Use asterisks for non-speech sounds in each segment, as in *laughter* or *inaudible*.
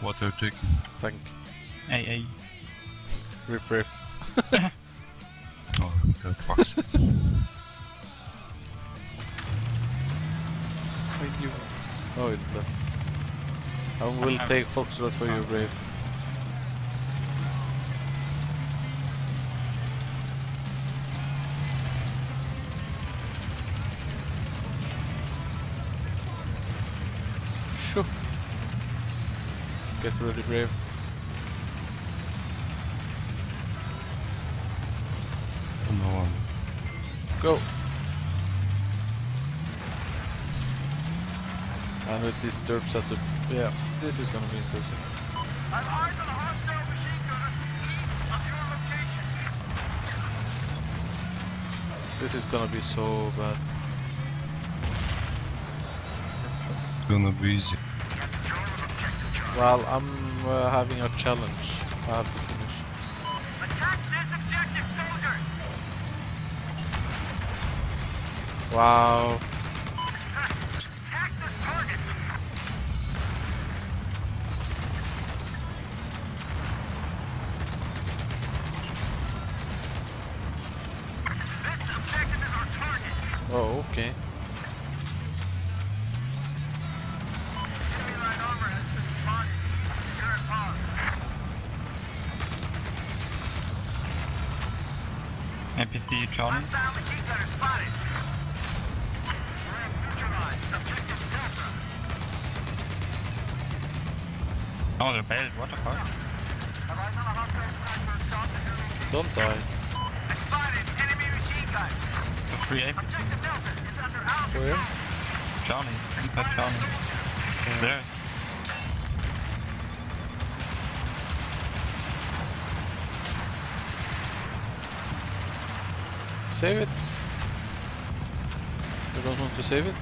What are you taking? Tank. AA. Rip rip. *laughs* Oh, that fucks. Thank you. Oh, it left. I will I'm- take Foxtrot for you, Brave. Get ready, Brave. no one. Go! And with this derp setup, yeah, this is gonna be interesting. I've eyes on a hostile machine gunner east of your location. This is gonna be so bad. It's gonna be easy. Well, I'm uh, having a challenge. I have to finish. Attack this objective, soldiers! Wow. Objective Zebra. Oh, the belt. What the fuck? Have eyes on a hostile sniper south of your location. Don't die. Spotted. Enemy machine gun. It's a free NPC. Objective Delta is under our Where? Charlie. Inside Charlie. It's theirs. Save it. You don't want to save it?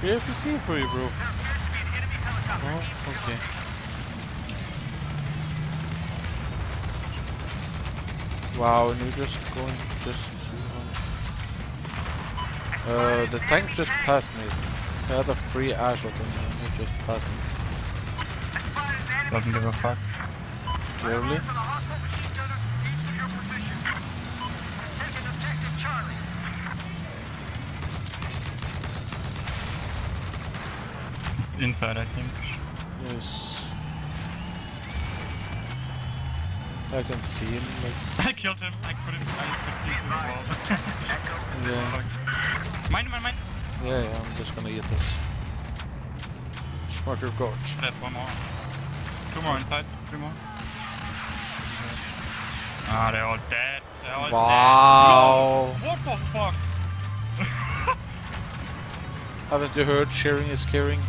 Free APC for you, bro. Oh, okay. Wow, and you're just going just to... Uh, the tank just passed me. I had a free air shot and it just passed me. Doesn't give a fuck. Clearly. Inside, I think. Yes. I can see him, like, *laughs* I killed him. I couldn't. I could see through the *laughs* yeah. mine, mine, mine. Yeah, yeah, I'm just gonna eat this. Smarter gorge. There's one more. Two more inside. Three more. Ah, they're all dead. They're all Wow. dead. No! What the fuck? *laughs* Haven't you heard sharing is caring?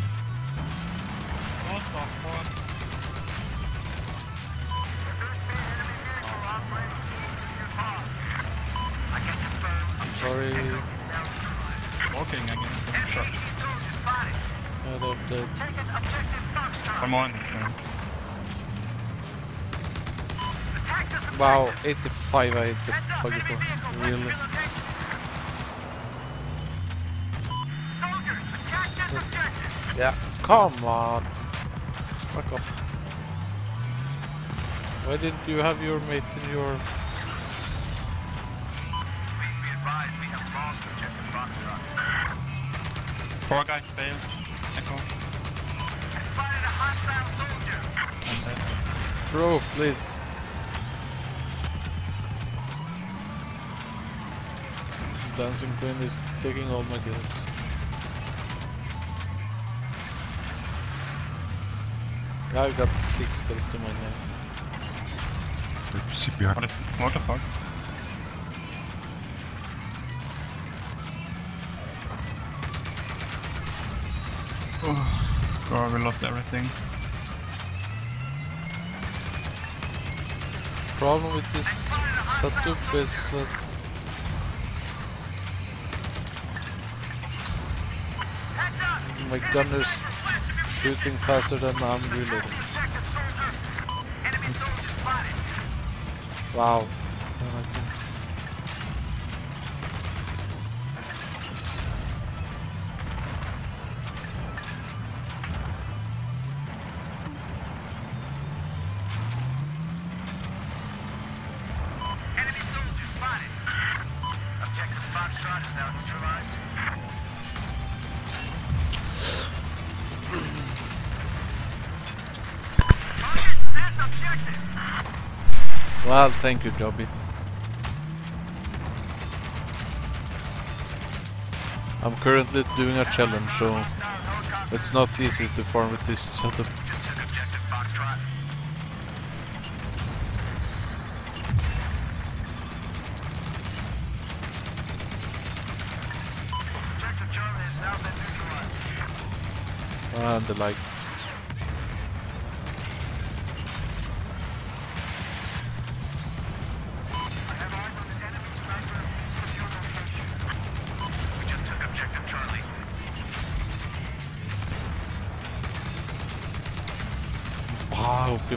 Walking again. Getting shot. Yeah, they're dead. One more in the train. Wow, 85 I hit the buggy for. Really? Yeah, come on. Fuck off. Why didn't you have your mate in your... Four guys failed. Echo. I'm dead. Bro, please. Dancing Queen is taking all my kills. I've got six kills to my name. What is? What the fuck? We lost everything. Problem with this setup is that my is shooting faster than I'm reloading. Wow. Well, thank you, Jobby. I'm currently doing a challenge, so it's not easy to farm with this setup. And the like.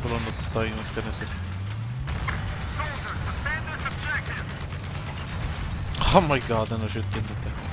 people on the dying with Genesis. Oh my god, I know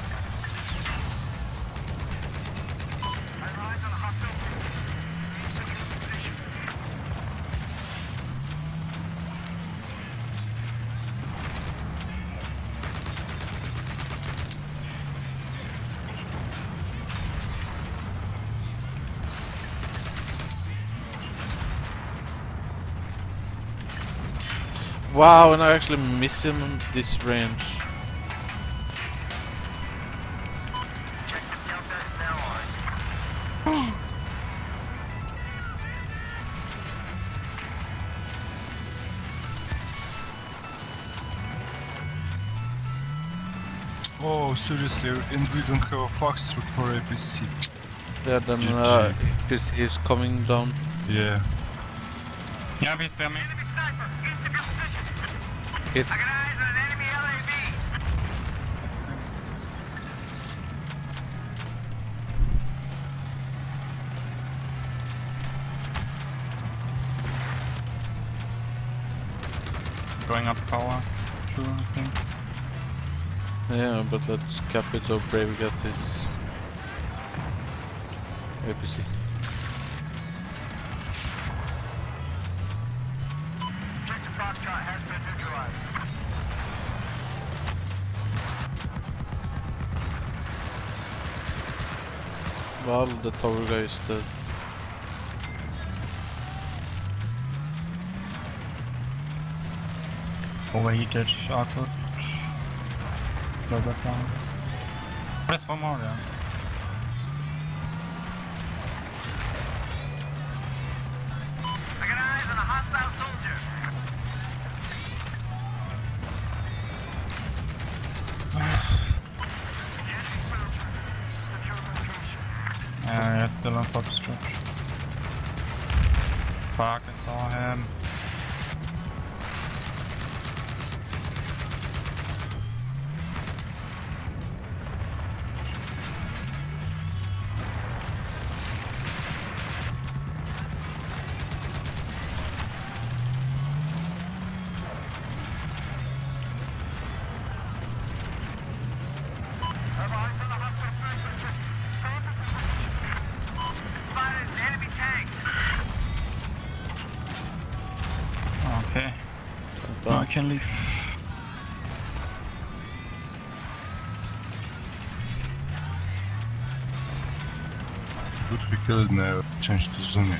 Wow, and I actually miss him this range. Oh, seriously, and we don't have a foxtrot for APC. Yeah, then GG. uh, he's, he's coming down. Yeah. Ja, visst är jag med. Hit. Going up power. True, I think. Yeah, but let's cap it so Brave gets his APC. Well, the tower guy is dead. Overheated shotgun. Go back down. Press one more, yeah. Still on top stretch. Fuck, I saw him. Can leave. We killed now. Change to Zuni.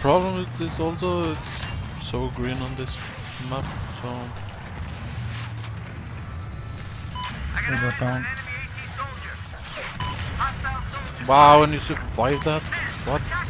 Problem with this also, it's so green on this map, so... I got They go down. an enemy AT soldier. Hostile soldier. Wow, and you survived that? What?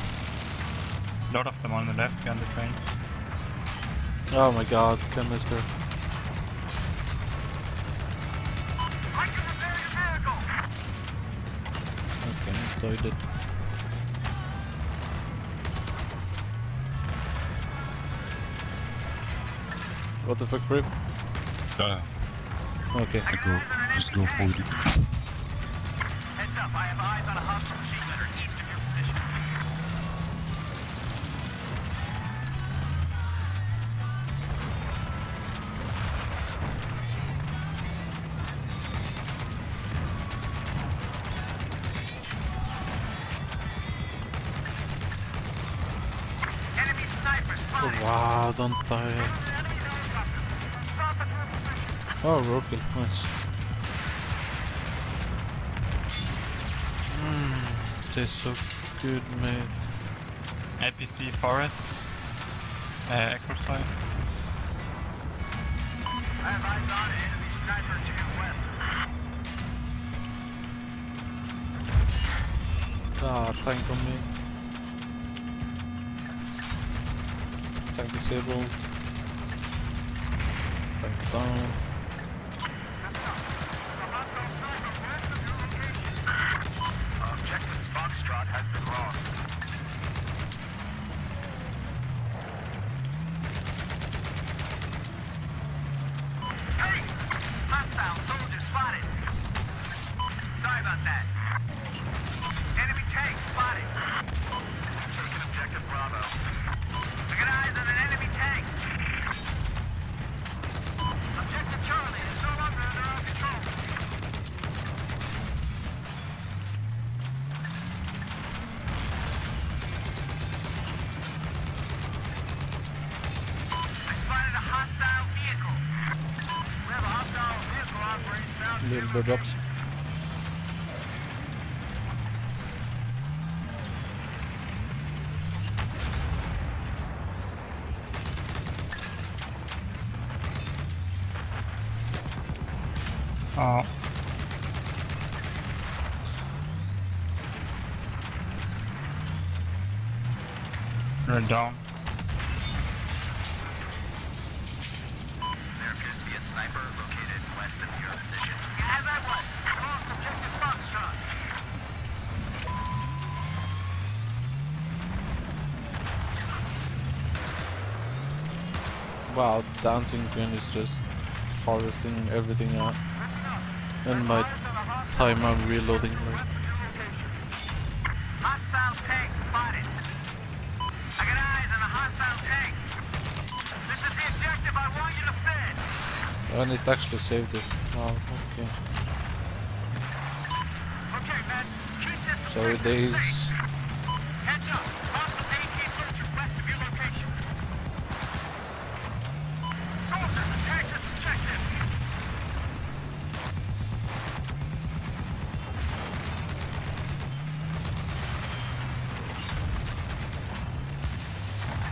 it up. A lot of them on the left behind the trains. Oh my god, canister. I can repair your vehicle! Okay, so I did. What the fuck, Brave? Yeah, Okay. I go, just go for it. Wow, don't die. Enemy helicopter! Stop at your position! Oh, roadkill, nice. Mm, tastes so good, mate. APC Forest. Uh, Echo side. I have eyes on enemy sniper to your west. Ah, tank on me. Tank disabled. Tank down. Objective Foxtrot has been lost. Hey! Hostile soldier spotted. Sorry about that. Enemy tank spotted. Taking objective Bravo. I got eyes on an enemy tank. Objective Charlie is no longer under our control. I spotted a hostile vehicle. We have a hostile vehicle operating up. location. Oh. Run down. Dancing queen is just harvesting everything out. And my time I'm reloading. Like, Hostile. I got eyes on a hostile tank. This is the objective I want you to and it actually saved it. Wow, okay. Okay, man. Keep this Sorry days. safe. Heads up. Hostile AT soldier west of your location. Soldiers, attack this objective.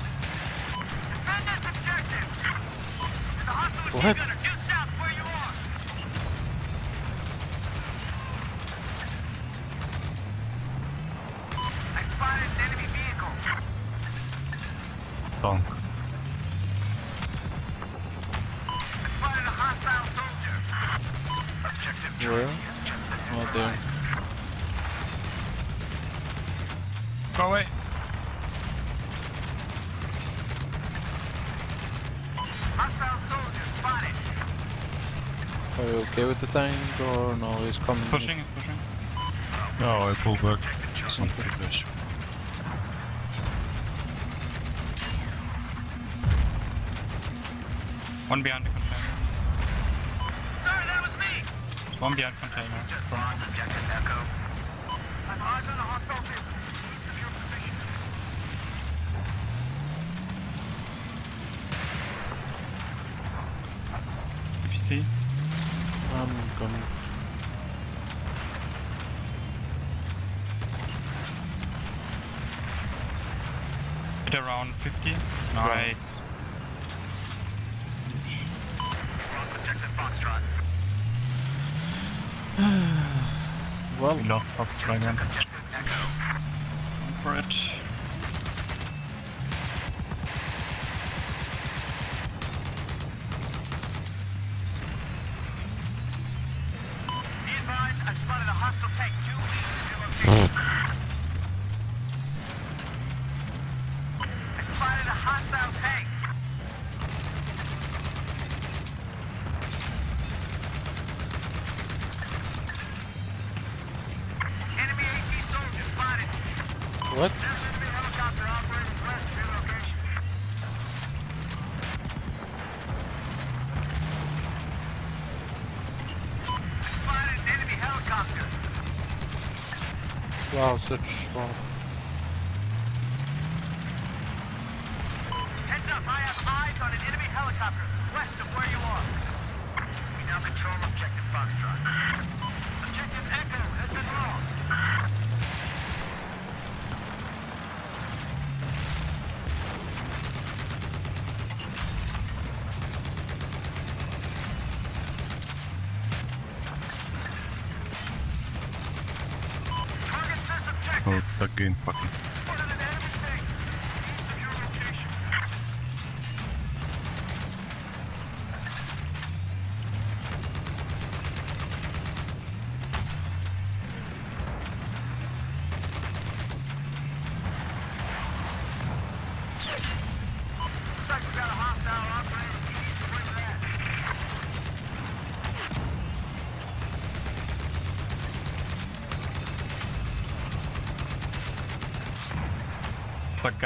Defend this objective. There's a hostile machine What? gunner due south where you are. I spotted an enemy vehicle. Tank. I spotted a hostile soldier. Objective Where? Oh, there. Go away. Hostile soldier spotted. Are you okay with the tank or no? He's coming. Pushing, pushing. No, I pull back. It's not pretty One behind the container. Sorry, that was me. One behind container. Just lost objective Echo. I'm eyes on a hostile vehicle. East of your position. APC. I'm coming. Hit around 50. Nice. Lost Well, We lost Foxtrot Objective helicopter. Wow, such wow. Heads up, I have eyes on an enemy helicopter west of where you are. We now control objective Foxtrot. Objective Echo has been lost. Target Oh, again, fucking.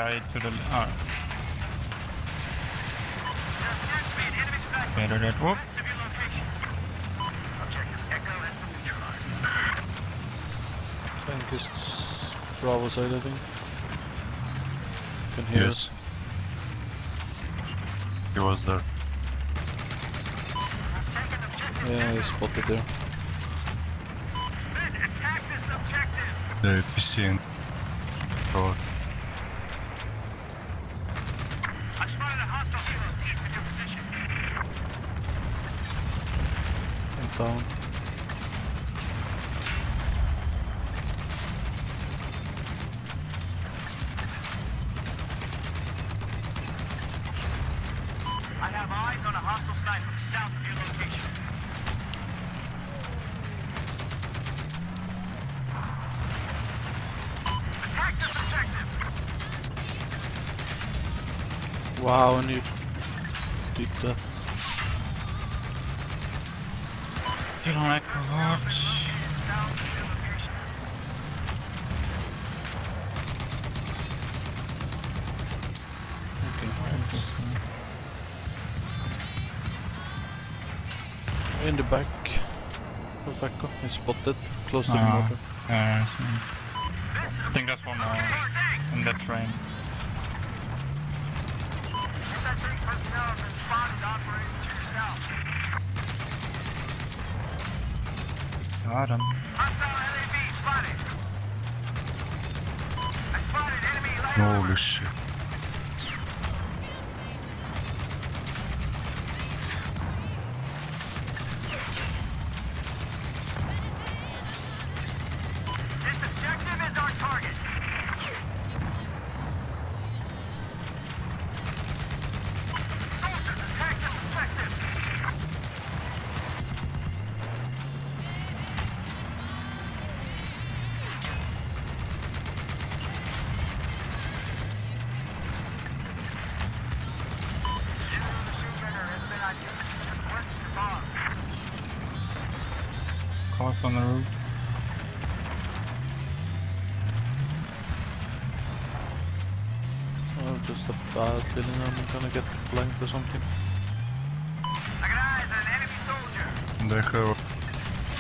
Guy to the. There appears to be an enemy sniper better that. Whoop. west of your location. Objective Echo has been neutralized. Tank is Bravo side, I think. Can hear Yes. He was there. Us. Yeah, he's spotted there. Men, attack this objective! The PC and road. I spotted a hostile helo east of your position. And down. I have eyes on a hostile sniper south of your location. Attack this objective! Wow, and you did that. Still on Echo Watch. South of your location. Okay. In the back of Echo, he's spotted close to the Ah. motor. Uh, I think that's one uh, in that train. SSA personnel have been spotted operating to your south. Got him. Hostile LAV spotted. I spotted enemy light Holy shit. Cars on the roof. Oh, just a bad feeling I'm gonna get flanked or something. I got eyes on an enemy soldier. They have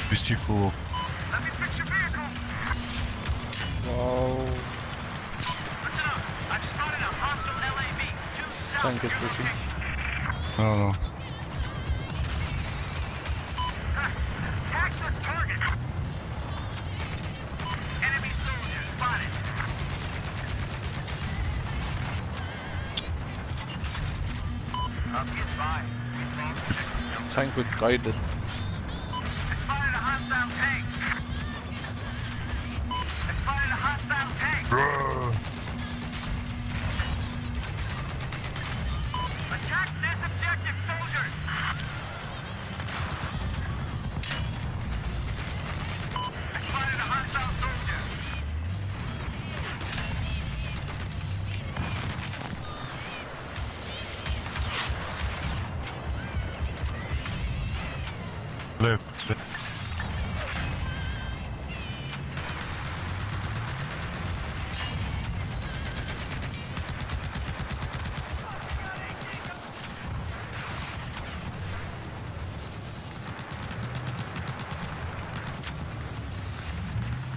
PC full of Let me fix your vehicle. Wow. Listen up. I've spotted a hostile LAV. Two south Tank is pushing. I don't know. Objective. Tank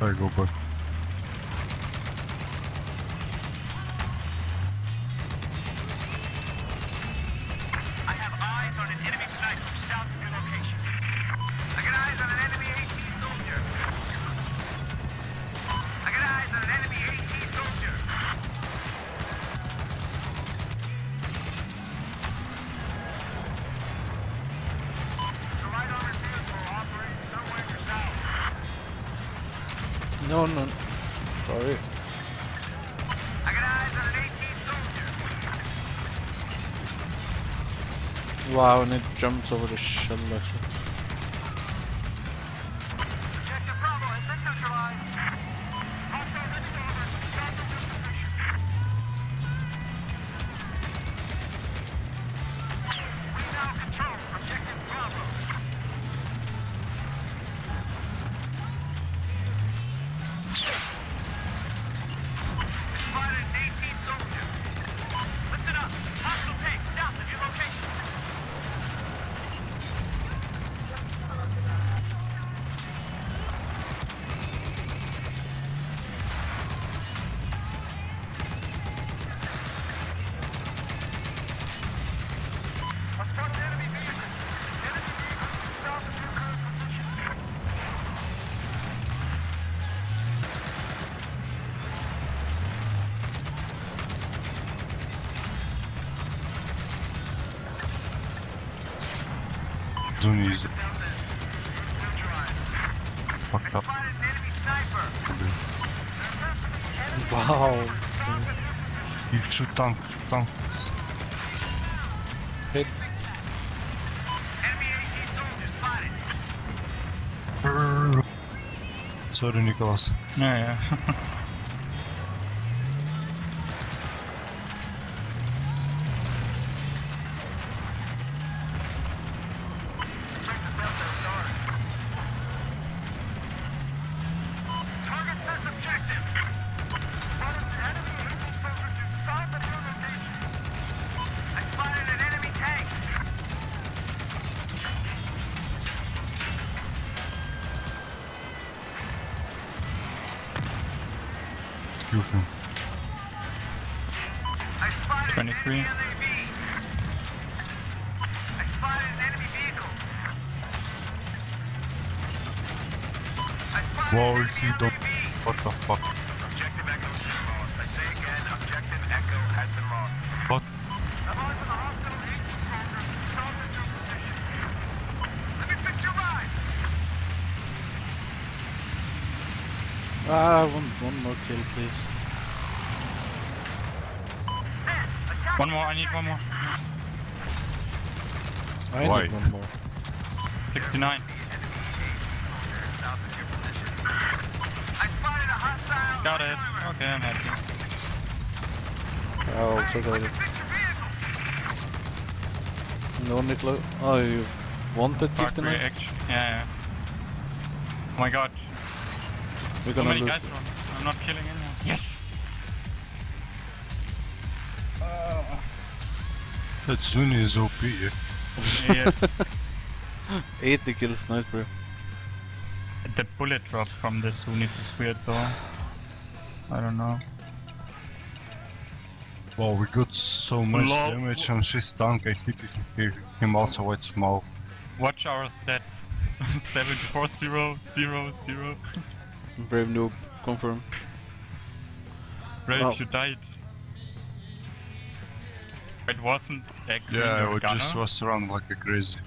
I No, no. Sorry. Wow, and it jumps over the shell actually. Zuni is Down there. Neutralized. fucked up. Spotted an enemy sniper. Wow. He shoot tank, shoot tank. Hit. Enemy AT soldier spotted. Sorry, Nicholas. Yeah, yeah. *laughs* Whoa, an he enemy What the fuck? Objective Echo has been lost. I say again, Objective Echo has been lost. What? I'm on to the hospital soldiers south your position. Let me fix your ride. Ah, one, one more kill, please. One more, I need one more. I Why? need one more. 69. south of your position. I spotted a hostile. Got it. Okay, I'm happy. I also got it. Fix your vehicle. No, Nicola. Oh, you wanted Park 69? Yeah, yeah. Oh my god. We're So gonna many lose. guys from. I'm not killing anyone. Yes! Uh. That Zuni is OP. yeah. *laughs* 80 kills, nice bro. the bullet drop from the Zunis is weird though. I don't know. Wow, we got so much Lol. damage and his tank. I hit him, him also with smoke. Watch our stats. *laughs* 74 0 0 0. Brave noob, confirm. Brave, Wow. you died. It wasn't back Yeah, were it just was run like a crazy.